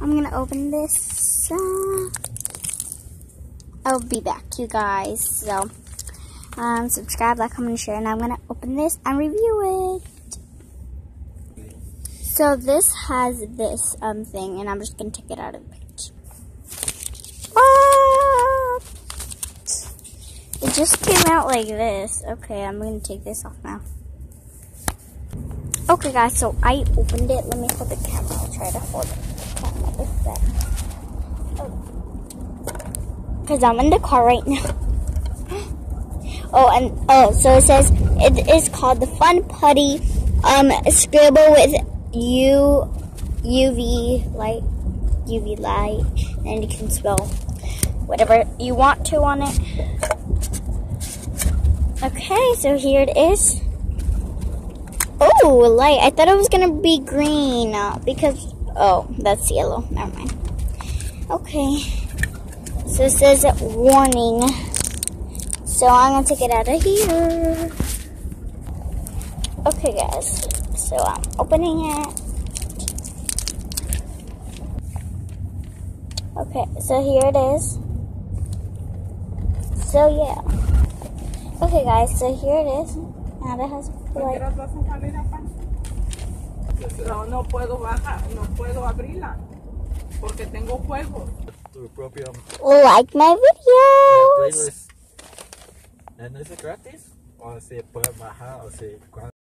I'm gonna open this. Uh, I'll be back, you guys. So, um, subscribe, like, comment, share, and I'm gonna open this and review it. So this has this um thing, and I'm just gonna take it out of the package. What? It just came out like this. Okay, I'm gonna take this off now. Okay, guys, so I opened it. Let me hold the camera. I'll try to hold it. Because I'm in the car right now. oh, and oh, so it says it is called the Fun Putty um, Scribble with U UV light, UV light, and you can spell whatever you want to on it. Okay, so here it is. Oh, light. I thought it was going to be green uh, because, oh, that's yellow. Never mind. Okay. So it says warning. So I'm going to take it out of here. Okay, guys. So I'm opening it. Okay, so here it is. So yeah. Okay, guys. So here it is. And it has light. No, no puedo bajar, no puedo abrirla porque tengo propio Like my videos. playlist. ¿En ese gratis? ¿O se puede bajar? ¿O se